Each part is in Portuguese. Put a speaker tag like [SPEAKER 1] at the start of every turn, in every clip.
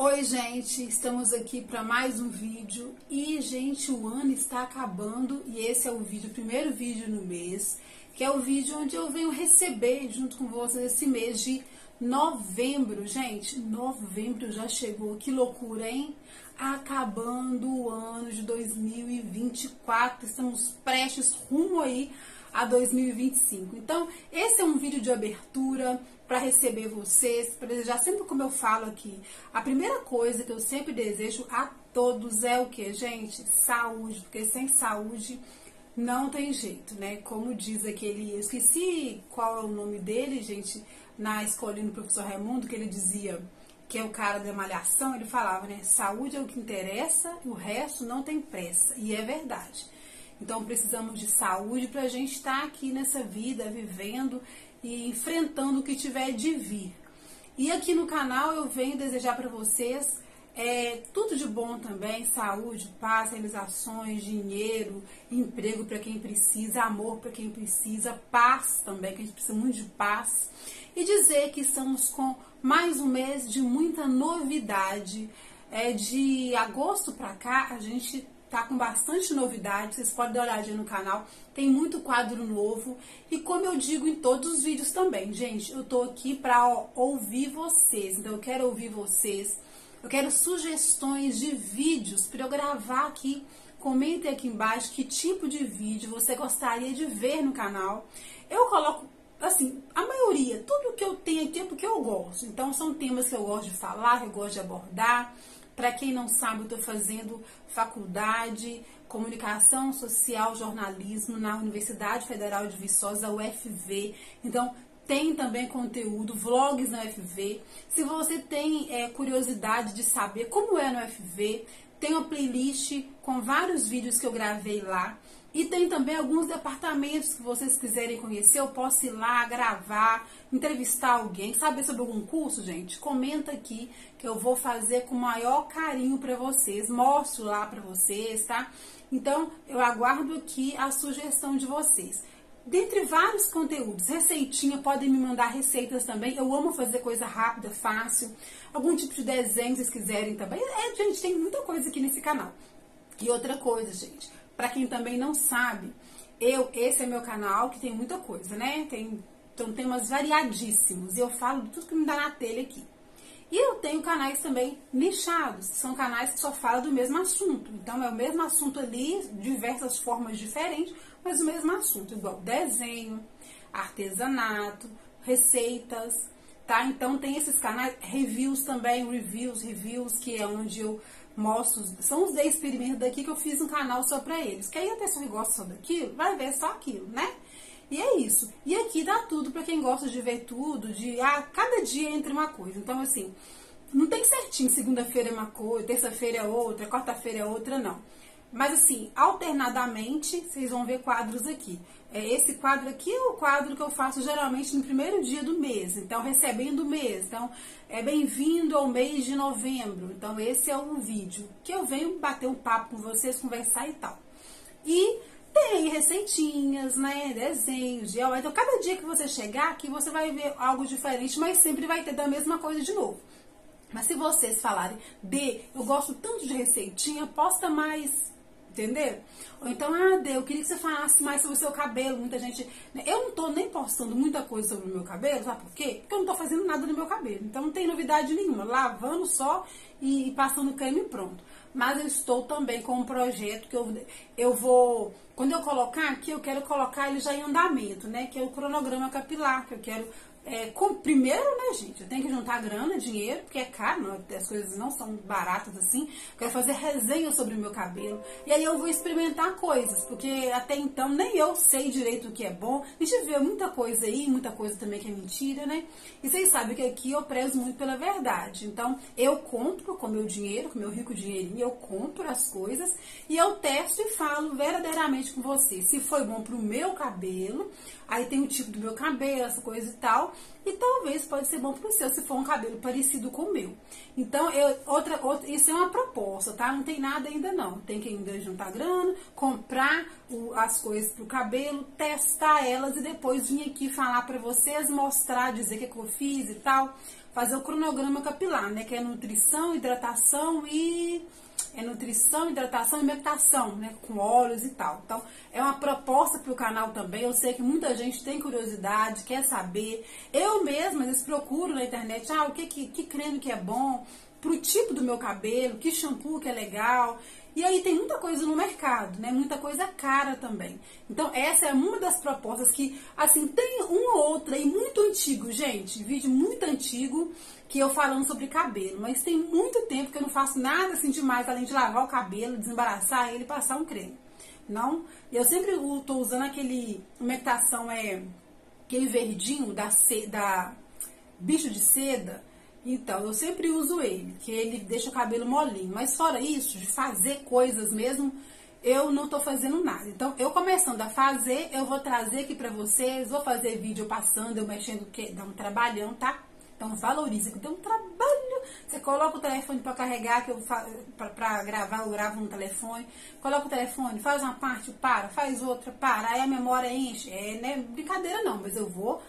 [SPEAKER 1] Oi, gente, estamos aqui para mais um vídeo e, gente, o ano está acabando e esse é o vídeo, o primeiro vídeo no mês, que é o vídeo onde eu venho receber junto com vocês esse mês de novembro. Gente, novembro já chegou, que loucura, hein? Acabando o ano de 2024, estamos prestes rumo aí a 2025. Então, esse é um vídeo de abertura para receber vocês, para desejar sempre como eu falo aqui. A primeira coisa que eu sempre desejo a todos é o que, gente? Saúde, porque sem saúde não tem jeito, né? Como diz aquele, eu esqueci qual é o nome dele, gente, na escolinha do professor Raimundo, que ele dizia que é o cara da malhação, ele falava, né? Saúde é o que interessa, o resto não tem pressa. E é verdade. Então precisamos de saúde para a gente estar aqui nessa vida, vivendo e enfrentando o que tiver de vir. E aqui no canal eu venho desejar para vocês é, tudo de bom também, saúde, paz, realizações, dinheiro, emprego para quem precisa, amor para quem precisa, paz também, que a gente precisa muito de paz. E dizer que estamos com mais um mês de muita novidade. É, de agosto para cá, a gente tá com bastante novidade, vocês podem dar uma olhadinha no canal, tem muito quadro novo e como eu digo em todos os vídeos também, gente, eu tô aqui para ouvir vocês, então eu quero ouvir vocês, eu quero sugestões de vídeos para eu gravar aqui, comentem aqui embaixo que tipo de vídeo você gostaria de ver no canal, eu coloco assim, a maioria, tudo que eu tenho aqui é porque eu gosto. Então são temas que eu gosto de falar, que eu gosto de abordar. Para quem não sabe, eu estou fazendo faculdade, comunicação social, jornalismo na Universidade Federal de Viçosa, UFV. Então, tem também conteúdo, vlogs na UFV. Se você tem é, curiosidade de saber como é no UFV, tem uma playlist com vários vídeos que eu gravei lá. E tem também alguns departamentos que vocês quiserem conhecer, eu posso ir lá gravar, entrevistar alguém, saber sobre algum curso, gente? Comenta aqui que eu vou fazer com o maior carinho para vocês, mostro lá para vocês, tá? Então, eu aguardo aqui a sugestão de vocês. Dentre vários conteúdos, receitinha, podem me mandar receitas também. Eu amo fazer coisa rápida, fácil. Algum tipo de desenho, se quiserem também. É, gente, tem muita coisa aqui nesse canal. E outra coisa, gente, para quem também não sabe, eu, esse é meu canal que tem muita coisa, né? Tem então, temas variadíssimos. E eu falo tudo que me dá na telha aqui. E eu tenho canais também nichados, são canais que só falam do mesmo assunto. Então é o mesmo assunto ali, diversas formas diferentes, mas o mesmo assunto, igual desenho, artesanato, receitas, tá? Então tem esses canais, reviews também, reviews, reviews, que é onde eu mostro, são os 10 experimentos daqui que eu fiz um canal só pra eles. Que aí a pessoa que gosta só daquilo, vai ver só aquilo, né? E é isso. E aqui dá tudo para quem gosta de ver tudo, de ah, cada dia entre uma coisa. Então, assim, não tem certinho, segunda-feira é uma coisa, terça-feira é outra, quarta-feira é outra, não. Mas assim, alternadamente, vocês vão ver quadros aqui. É, esse quadro aqui é o quadro que eu faço geralmente no primeiro dia do mês, então recebendo o mês. Então, é bem-vindo ao mês de novembro. Então, esse é o vídeo que eu venho bater um papo com vocês, conversar e tal. E tem receitinhas, né, desenhos, de Então, cada dia que você chegar aqui, você vai ver algo diferente, mas sempre vai ter da mesma coisa de novo. Mas se vocês falarem de, eu gosto tanto de receitinha, posta mais Entendeu? Ou então, ah, Deus, eu queria que você falasse mais sobre o seu cabelo. Muita gente. Né? Eu não tô nem postando muita coisa sobre o meu cabelo, sabe por quê? Porque eu não tô fazendo nada no meu cabelo. Então não tem novidade nenhuma. Lavando só e, passando creme pronto. Mas eu estou também com um projeto que eu, eu vou. Quando eu colocar aqui, eu quero colocar ele já em andamento, né? Que é o cronograma capilar, que eu quero é, com, primeiro, né, gente, eu tenho que juntar grana, dinheiro, porque é caro, não, as coisas não são baratas assim. Quero fazer resenha sobre o meu cabelo. E aí eu vou experimentar coisas, porque até então nem eu sei direito o que é bom. A gente vê muita coisa aí, muita coisa também que é mentira, né? E vocês sabem que aqui eu prezo muito pela verdade. Então, eu compro com meu dinheiro, com meu rico dinheirinho, eu compro as coisas e eu testo e falo verdadeiramente com você se foi bom pro meu cabelo. Aí tem o tipo do meu cabelo, essa coisa e tal. E talvez pode ser bom para seu se for um cabelo parecido com o meu. Então, eu, outra, outra, isso é uma proposta, tá? Não tem nada ainda não. Tem que ainda juntar grana, comprar o, as coisas pro cabelo, testar elas e depois vir aqui falar para vocês, mostrar, dizer o que, que eu fiz e tal. Fazer o cronograma capilar, né? Que é nutrição, hidratação e é nutrição, hidratação e meditação, né? Com óleos e tal. Então, é uma proposta para o canal também. Eu sei que muita gente tem curiosidade, quer saber. Eu mesma, eles procuro na internet, ah, o que, que, que creme que é bom, pro tipo do meu cabelo, que shampoo que é legal. E aí tem muita coisa no mercado, né? Muita coisa cara também. Então essa é uma das propostas que, assim, tem uma ou outra e muito antigo, gente, vídeo muito antigo que eu falando sobre cabelo, mas tem muito tempo que eu não faço nada assim demais além de lavar o cabelo, desembaraçar ele passar um creme. Não? Eu sempre estou usando aquele humectação é aquele verdinho da, da bicho de seda então, eu sempre uso ele, que ele deixa o cabelo molinho. Mas fora isso, de fazer coisas mesmo, eu não tô fazendo nada. Então, eu começando a fazer, eu vou trazer aqui pra vocês, vou fazer vídeo passando, eu mexendo, que dá um trabalhão, tá? Então, valoriza, que tem um trabalho. Você coloca o telefone para carregar, que eu para gravar, eu gravo no telefone. Coloca o telefone, faz uma parte, para, faz outra, para. Aí a memória enche. É, né? Brincadeira não, mas eu vou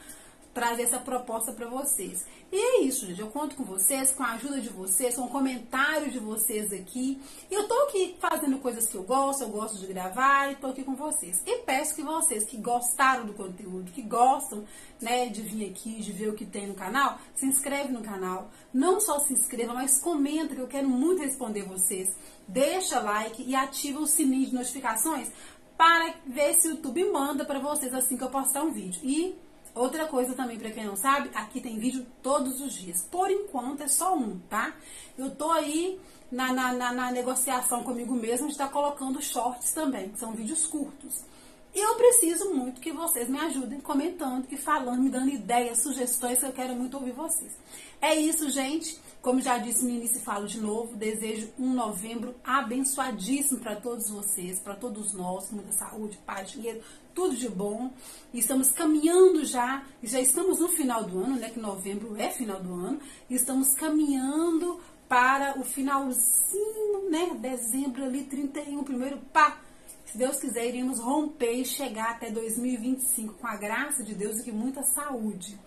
[SPEAKER 1] trazer essa proposta para vocês. E é isso, gente. Eu conto com vocês, com a ajuda de vocês, com o comentário de vocês aqui. Eu tô aqui fazendo coisas que eu gosto, eu gosto de gravar e tô aqui com vocês. E peço que vocês que gostaram do conteúdo, que gostam, né, de vir aqui, de ver o que tem no canal, se inscreve no canal. Não só se inscreva, mas comenta que eu quero muito responder vocês. Deixa like e ativa o sininho de notificações para ver se o YouTube manda para vocês assim que eu postar um vídeo. E Outra coisa também, para quem não sabe, aqui tem vídeo todos os dias. Por enquanto é só um, tá? Eu tô aí na, na, na, na negociação comigo mesmo de estar tá colocando shorts também, que são vídeos curtos. E eu preciso muito que vocês me ajudem comentando e falando, me dando ideias, sugestões, que eu quero muito ouvir vocês. É isso, gente. Como já disse no início e falo de novo, desejo um novembro abençoadíssimo para todos vocês, para todos nós, muita saúde, paz, dinheiro, tudo de bom. Estamos caminhando já, já estamos no final do ano, né? Que novembro é final do ano, e estamos caminhando para o finalzinho, né? Dezembro ali, 31, primeiro pá. Se Deus quiser, iríamos romper e chegar até 2025 com a graça de Deus e com muita saúde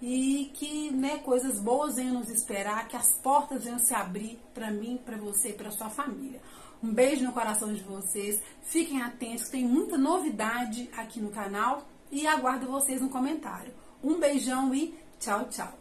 [SPEAKER 1] e que né, coisas boas venham nos esperar, que as portas venham se abrir para mim, para você e para sua família. Um beijo no coração de vocês, fiquem atentos, tem muita novidade aqui no canal e aguardo vocês no comentário. Um beijão e tchau, tchau.